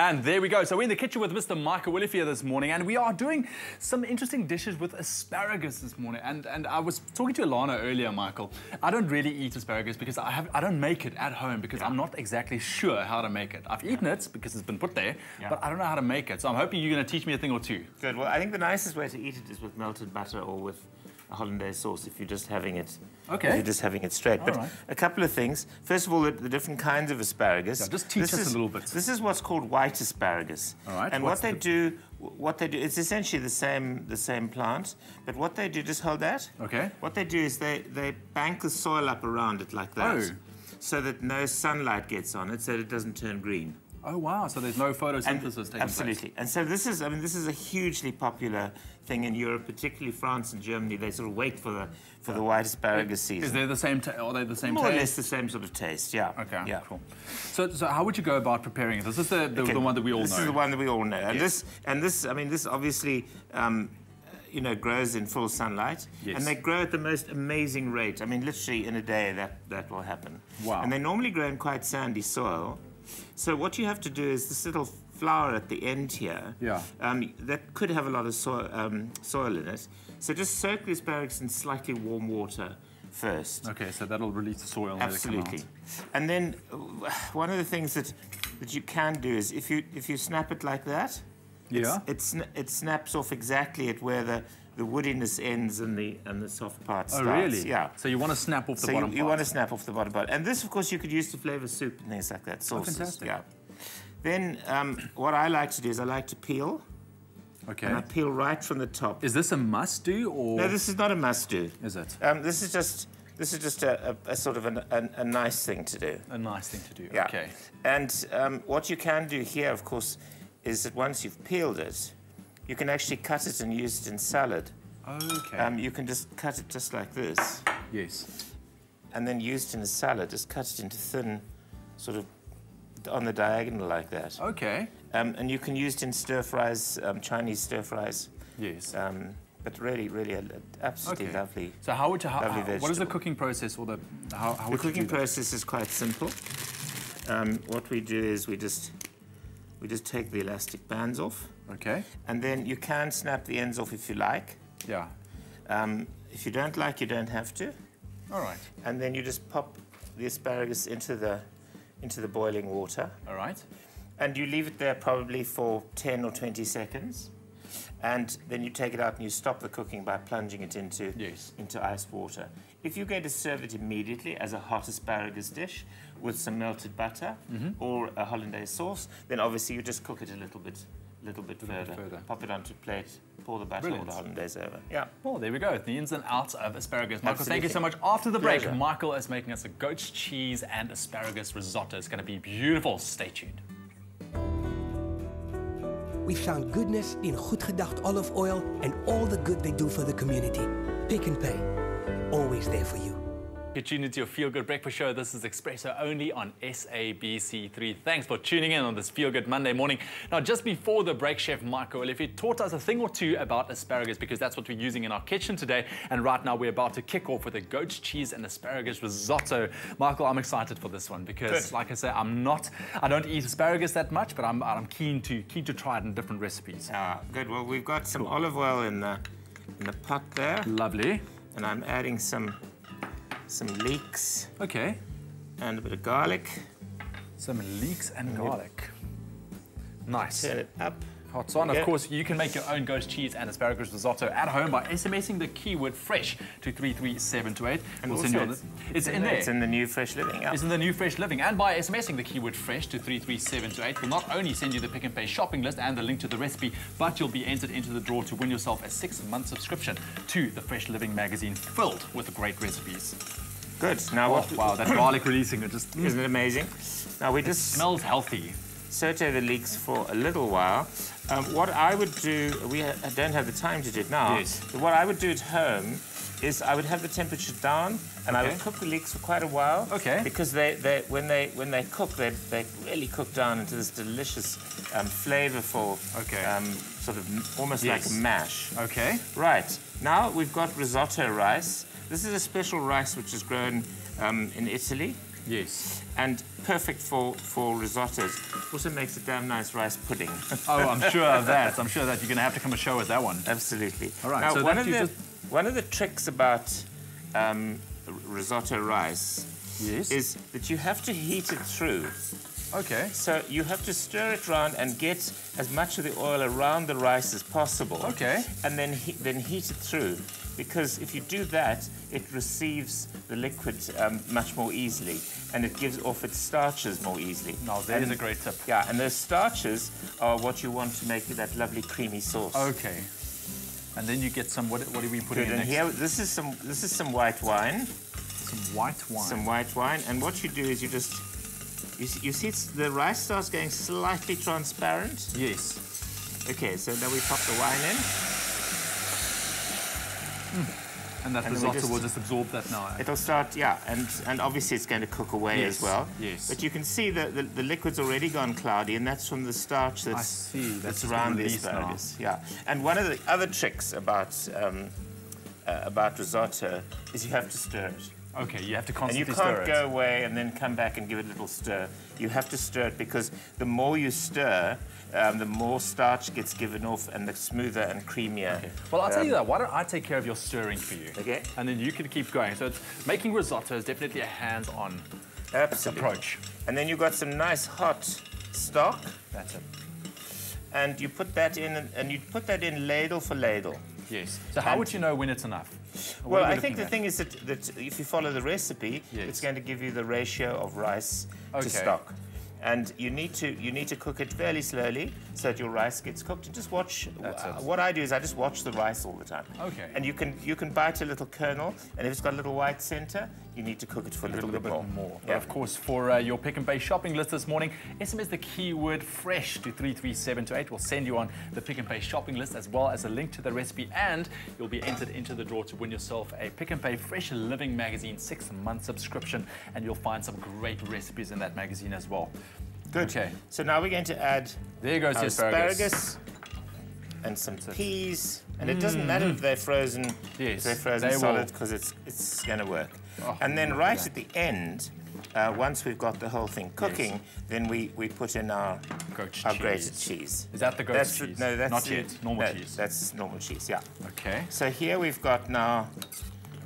And there we go. So we're in the kitchen with Mr. Michael Willifia this morning, and we are doing some interesting dishes with asparagus this morning. And and I was talking to Alana earlier, Michael. I don't really eat asparagus because I have I don't make it at home because yeah. I'm not exactly sure how to make it. I've eaten yeah. it because it's been put there, yeah. but I don't know how to make it. So I'm hoping you're going to teach me a thing or two. Good. Well, I think the nicest way to eat it is with melted butter or with hollandaise sauce if you're just having it. Okay. If you're just having it straight. All but right. a couple of things. First of all, the, the different kinds of asparagus. Yeah, just teach this us is, a little bit. This is what's called white asparagus. All right. And what they the... do, what they do, it's essentially the same the same plant, but what they do, just hold that. Okay. What they do is they they bank the soil up around it like that, oh. so that no sunlight gets on it, so that it doesn't turn green. Oh wow! So there's no photosynthesis and, taking absolutely. Place. And so this is, I mean, this is a hugely popular thing in Europe, particularly France and Germany. They sort of wait for the for the white asparagus season. Is they the same? are they the same? More taste? or less the same sort of taste. Yeah. Okay. Yeah. Cool. So, so how would you go about preparing it? This is the the, okay. the one that we all this know. This is the one that we all know. And yes. this and this, I mean, this obviously. Um, you know, grows in full sunlight. Yes. And they grow at the most amazing rate. I mean, literally in a day that, that will happen. Wow. And they normally grow in quite sandy soil. So what you have to do is this little flower at the end here. Yeah. Um, that could have a lot of soil, um, soil in it. So just soak the asparagus in slightly warm water first. Okay, so that'll release the soil. Absolutely. And then uh, one of the things that that you can do is if you if you snap it like that. Yeah. It's, it's it snaps off exactly at where the the woodiness ends and the and the soft part oh, starts. Oh, really? Yeah. So you want to snap off the so bottom you, you want to snap off the bottom part. And this, of course, you could use to flavour soup and things like that. Oh, Sauces. Oh, fantastic. Yeah. Then um, what I like to do is I like to peel. Okay. And I peel right from the top. Is this a must do or? No, this is not a must do. Is it? Um, this is just this is just a, a, a sort of an, a, a, nice thing to do. A nice thing to do. Yeah. Okay. And um, what you can do here, of course, is that once you've peeled it, you can actually cut it and use it in salad. Okay. Um, you can just cut it just like this. Yes. And then use it in a salad, just cut it into thin, sort of on the diagonal like that. Okay. Um, and you can use it in stir fries, um, Chinese stir fries. Yes. Um, but really, really, a, absolutely okay. lovely. So how would you? How, how, what is the cooking process, or the how? how the cooking process is quite simple. Um, what we do is we just we just take the elastic bands off. Okay. And then you can snap the ends off if you like. Yeah. Um, if you don't like, you don't have to. All right. And then you just pop the asparagus into the into the boiling water. All right. And you leave it there probably for 10 or 20 seconds. And then you take it out and you stop the cooking by plunging it into, yes. into iced water. If you're going to serve it immediately as a hot asparagus dish with some melted butter mm -hmm. or a hollandaise sauce, then obviously you just cook it a little bit little bit, further. bit further. Pop it onto a plate, pour the butter Brilliant. or the hollandaise over. Yeah. Well, there we go. The ins and outs of asparagus. Michael, Absolutely. thank you so much. After the break, Pleasure. Michael is making us a goat's cheese and asparagus risotto. It's going to be beautiful. Stay tuned. We found goodness in Goed Gedacht olive oil and all the good they do for the community. Pick n Pay, always there for you. You're tuned into your Feel Good Breakfast Show. This is Expresso only on SABC3. Thanks for tuning in on this Feel Good Monday morning. Now, just before the break, Chef Michael Willifia taught us a thing or two about asparagus because that's what we're using in our kitchen today. And right now, we're about to kick off with a goat's cheese and asparagus risotto. Michael, I'm excited for this one because, good. like I say, I'm not, I don't eat asparagus that much, but I'm, I'm keen to keen to try it in different recipes. Ah, good. Well, we've got some cool. olive oil in the in the pot there. Lovely. And I'm adding some some leeks. Okay. And a bit of garlic. Some leeks and, garlic. Nice. Turn it up. Hot on. Of course, you can make your own goat's cheese and asparagus risotto at home by SMSing the keyword fresh to 33728. And we'll send you it's, it's in, there. It's in the new Fresh Living It's in the new Fresh Living. And by SMSing the keyword fresh to 33728, we'll not only send you the Pick n Pay shopping list and the link to the recipe, but you'll be entered into the draw to win yourself a six-month subscription to the Fresh Living magazine filled with great recipes. Good. Now oh, what? Wow, that garlic releasing it just isn't it amazing? Now we just smells healthy. Saute the leeks for a little while. Um, what I would do, we ha don't have the time to do it now. Yes. But what I would do at home is I would have the temperature down and okay. I would cook the leeks for quite a while. Okay. Because they, they when they when they cook, they they really cook down into this delicious, um, flavorful, okay. um, sort of almost yes. like a mash. Okay. Right. Now we've got risotto rice. This is a special rice which is grown um, in Italy. Yes. And perfect for, for risottos. Also makes a damn nice rice pudding. Oh, I'm sure of that. I'm sure that you're going to have to come and show us that one. Absolutely. All right, Now, so one, of the, just- one of the tricks about um, risotto rice Yes. is that you have to heat it through. okay. So you have to stir it around and get as much of the oil around the rice as possible. Okay. And then he, then heat it through, because if you do that, it receives the liquid um, much more easily, and it gives off its starches more easily. Now, there's And- a great tip. Yeah, and those starches are what you want to make that lovely creamy sauce. Okay. And then you get some, what, what are we putting Good. in And next? here, this is some this is some white wine. Some white wine. Some white wine, and what you do is you just you see, you see it's, the rice starts getting slightly transparent. Yes. Okay, so now we pop the wine in. And that And risotto just- will just absorb that now. It'll start, yeah, and and obviously it's going to cook away Yes, as well. yes. But you can see that the, the liquid's already gone cloudy, and that's from the starch that's, see, that's that's around the asparagus. Yeah, and one of the other tricks about um, uh, about risotto is you have to stir it. Okay, you have to constantly stir And you can't go away and then come back and give it a little stir. You have to stir it because the more you stir, um, the more starch gets given off and the smoother and creamier. Well, I'll tell um, you that. Why don't I take care of your stirring for you? Okay. And then you can keep going. So making risotto is definitely a hands-on approach. And then you've got some nice hot stock, That's it. and you put that in, and- and you put that in ladle for ladle. Yes. So how And- would you know when it's enough? Well, we I think the at? thing is that, that if you follow the recipe, Yes. it's going to give you the ratio of rice Okay. to stock. And you need to you need to cook it fairly slowly so that your rice gets cooked. And just watch. Uh, what I do is I just watch the rice all the time. Okay. And you can you can bite a little kernel, and if it's got a little white center, you need to cook it for a little, little bit, bit more. more. Yeah. of course, for uh, your Pick n Pay shopping list this morning, SMS the keyword fresh to 33728. We'll send you on the Pick n Pay shopping list as well as a link to the recipe, and you'll be entered into the draw to win yourself a Pick n Pay fresh living magazine six month subscription, and you'll find some great recipes in that magazine as well. Good. Okay. So now we're going to add There goes asparagus. asparagus and some peas. And it doesn't matter if they're frozen, Mm. Yes, they're frozen they solid, because it's, it's going to work. Oh, and then right at the end, uh, once we've got the whole thing cooking, then we, we put in our, Goat our cheese. grated cheese. Is that the goat that's cheese? no, that's Not the- yet, normal no, cheese. That's normal cheese, yeah. Okay. So here we've got now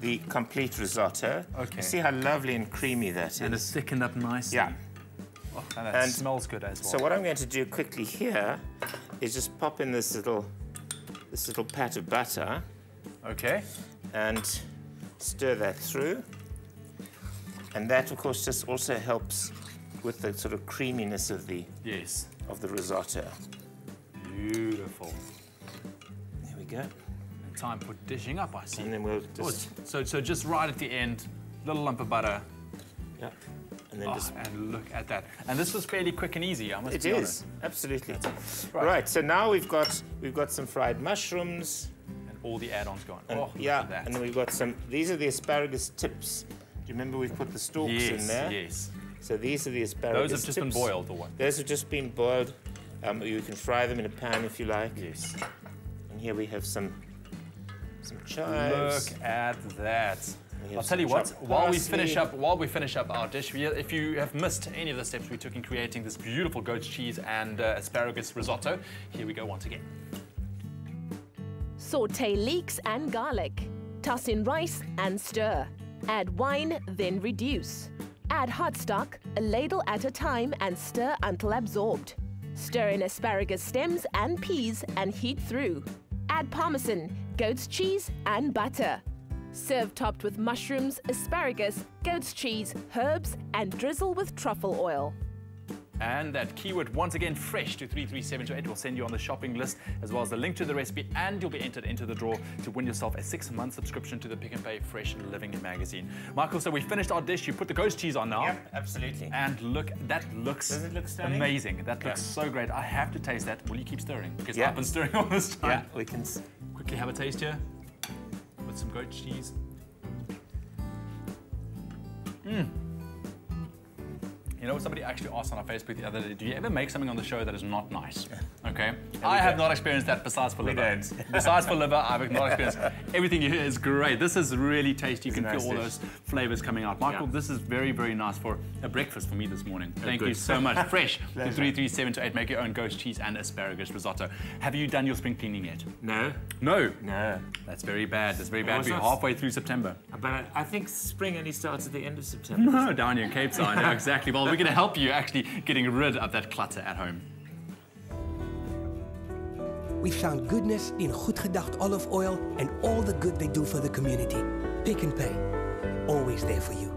the complete risotto. Okay. You see how lovely and creamy that is? And it's thickened up nicely. Yeah. Oh, and that And smells good as well. So what I'm going to do quickly here is just pop in this little this little pat of butter okay. and stir that through. And that of course just also helps with the sort of creaminess of the Yes. of the risotto. Beautiful. There we go. And time for dishing up, I see. And then we'll Oh, just so, so just right at the end, little lump of butter. yeah. And then Oh, just and look at that. And this was fairly quick and easy, I must it be is honest. absolutely Right. right. So now we've got we've got some fried mushrooms. And all the add-ons gone. And, oh, look yeah, at that. and then we've got some. These are the asparagus tips. Do you remember we've put the stalks yes, in there? yes. So these are the asparagus. Those have just been boiled or what? Those have just been boiled. Um, you can fry them in a pan if you like. Yes. And here we have some some chives. Look at that. We have I'll tell you what. While we finish up, while we finish up our dish, we, if you have missed any of the steps we took in creating this beautiful goat's cheese and uh, asparagus risotto, here we go once again. Saute leeks and garlic. Toss in rice and stir. Add wine, then reduce. Add hot stock, a ladle at a time, and stir until absorbed. Stir in asparagus stems and peas and heat through. Add parmesan, goat's cheese, and butter. Serve topped with mushrooms, asparagus, goat's cheese, herbs, and drizzle with truffle oil. And that keyword, once again, fresh to 33728 will send you on the shopping list, as well as the link to the recipe, and you'll be entered into the draw to win yourself a six-month subscription to the Pick n Pay Fresh Living magazine. Michael, so we finished our dish. You put the goat's cheese on now. Yep, absolutely. And look, that looks Does it look stunning? amazing. That looks Yeah. so great. I have to taste that. Will you keep stirring? Because Yeah. I've been stirring all this time. Yeah, we can. Quickly have a taste here with some goat cheese. Mmm. You know, somebody actually asked on our Facebook the other day, do you ever make something on the show that is not nice? Okay. I have not experienced that besides for liver. besides for liver, I've not experienced. Everything here is great. This is really tasty. You can nice feel all dish. those flavors coming out. Michael, Yeah. this is very, very nice for a breakfast for me this morning. Oh, Thank you so much. Fresh to Pleasure. 33728. Make your own goat's cheese and asparagus risotto. Have you done your spring cleaning yet? No, No. no. That's very bad. That's very bad. it's We're halfway through September. But I, I think spring only starts at the end of September. No, down here in Cape Town. Yeah, exactly. Well, we're going to help you actually getting rid of that clutter at home. We found goodness in Goed Gedacht olive oil and all the good they do for the community. Pick n Pay. Always there for you.